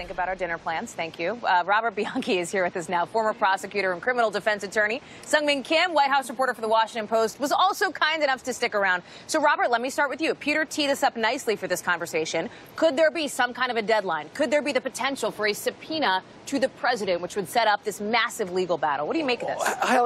think about our dinner plans. Thank you. Uh, Robert Bianchi is here with us now, former prosecutor and criminal defense attorney. Seungmin Kim, White House reporter for the Washington Post, was also kind enough to stick around. So, Robert, let me start with you. Peter teed this up nicely for this conversation. Could there be some kind of a deadline? Could there be the potential for a subpoena to the president, which would set up this massive legal battle? What do you make of this?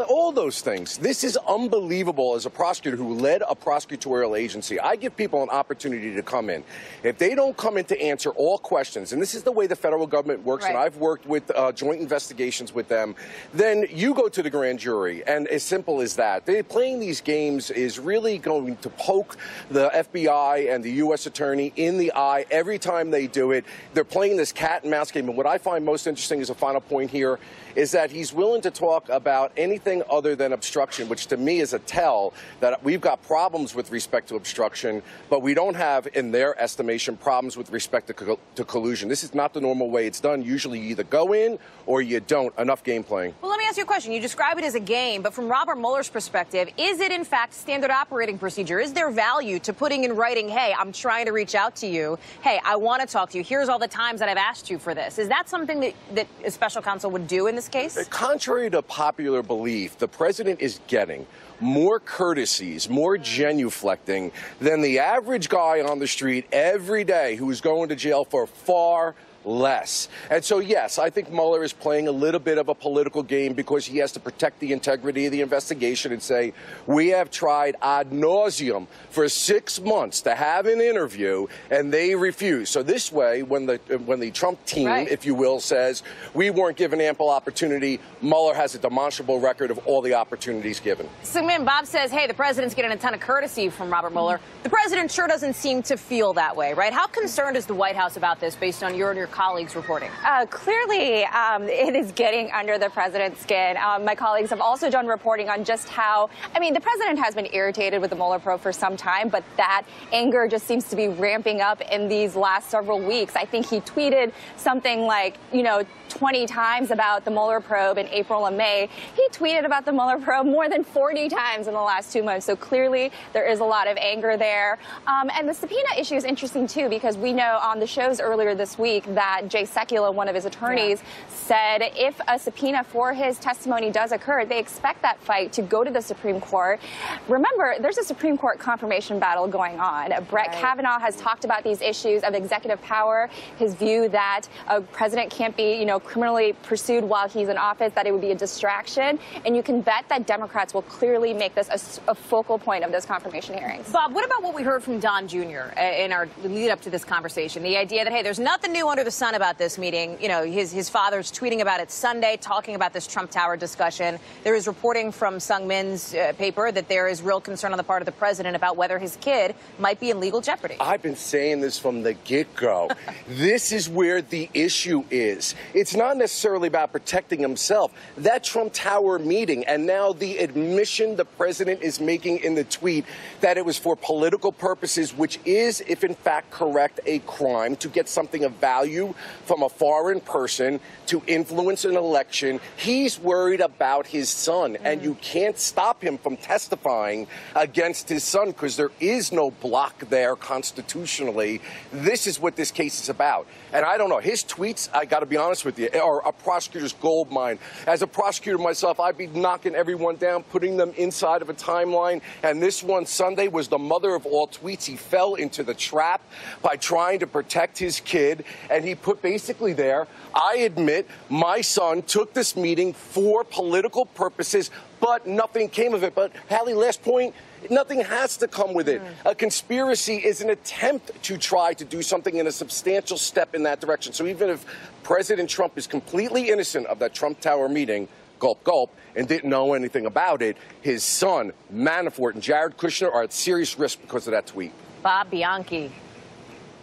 All those things. This is unbelievable as a prosecutor who led a prosecutorial agency. I give people an opportunity to come in. If they don't come in to answer all questions, and this is the way the federal government works, right. and I've worked with uh, joint investigations with them, then you go to the grand jury. And as simple as that. They, playing these games is really going to poke the FBI and the U.S. attorney in the eye every time they do it. They're playing this cat and mouse game. And what I find most interesting is a final point here is that he's willing to talk about anything other than obstruction, which to me is a tell that we've got problems with respect to obstruction, but we don't have, in their estimation, problems with respect to, co to collusion. This is not the normal way it's done. Usually you either go in or you don't. Enough game playing. Well, ask you a question. You describe it as a game, but from Robert Mueller's perspective, is it in fact standard operating procedure? Is there value to putting in writing, hey, I'm trying to reach out to you. Hey, I want to talk to you. Here's all the times that I've asked you for this. Is that something that, that a special counsel would do in this case? Contrary to popular belief, the president is getting more courtesies, more genuflecting than the average guy on the street every day who is going to jail for far less. And so, yes, I think Mueller is playing a little bit of a political game because he has to protect the integrity of the investigation and say, we have tried ad nauseum for six months to have an interview, and they refuse. So this way, when the when the Trump team, right. if you will, says we weren't given ample opportunity, Mueller has a demonstrable record of all the opportunities given. So, man, Bob says, hey, the president's getting a ton of courtesy from Robert Mueller. The president sure doesn't seem to feel that way, right? How concerned is the White House about this based on your and your colleagues reporting? Uh, clearly, um, it is getting under the president's skin. Um, my colleagues have also done reporting on just how, I mean, the president has been irritated with the Mueller probe for some time, but that anger just seems to be ramping up in these last several weeks. I think he tweeted something like, you know, 20 times about the Mueller probe in April and May. He tweeted about the Mueller probe more than 40 times in the last two months. So clearly, there is a lot of anger there. Um, and the subpoena issue is interesting, too, because we know on the shows earlier this week that Jay Sekulow, one of his attorneys, yeah. said if a subpoena for his testimony does occur, they expect that fight to go to the Supreme Court. Remember, there's a Supreme Court confirmation battle going on. Brett right. Kavanaugh has talked about these issues of executive power, his view that a president can't be, you know, criminally pursued while he's in office, that it would be a distraction. And you can bet that Democrats will clearly make this a, a focal point of those confirmation hearings. Bob, what about what we heard from Don Jr. Uh, in our lead up to this conversation? The idea that, hey, there's nothing new under the sun about this meeting. You know, his, his father's tweeting about it Sunday, talking about this Trump Tower discussion. There is reporting from Seungmin's uh, paper that there is real concern on the part of the president about whether his kid might be in legal jeopardy. I've been saying this from the get go. this is where the issue is. It's not necessarily about protecting himself. That Trump Tower meeting and now the admission the president is making in the tweet that it was for political purposes, which is, if in fact correct, a crime to get something of value from a foreign person to influence an election. He's worried about his son, and mm-hmm. you can't stop him from testifying against his son because there is no block there constitutionally. This is what this case is about. And I don't know. His tweets, I got to be honest with you, are a prosecutor's gold mine. As a prosecutor myself, I'd be knocking everyone down, putting them inside of a timeline. And this one Sunday was the mother of all tweets. He fell into the trap by trying to protect his kid. And he put basically there, I admit my son took this meeting for political purposes, but nothing came of it. But Hallie, last point, Nothing has to come with it. Mm. A conspiracy is an attempt to try to do something in a substantial step in that direction. So even if President Trump is completely innocent of that Trump Tower meeting, gulp, gulp, and didn't know anything about it, his son, Manafort, and Jared Kushner are at serious risk because of that tweet. Bob Bianchi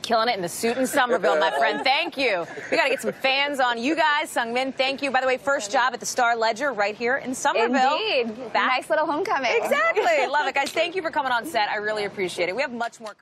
killing it in the suit in Somerville, my friend. Thank you. We got to get some fans on you guys. Seungmin, thank you. By the way, first job at the Star Ledger right here in Somerville. Indeed. Back. Nice little homecoming. Exactly. Love it, guys. Thank you for coming on set. I really appreciate it. We have much more.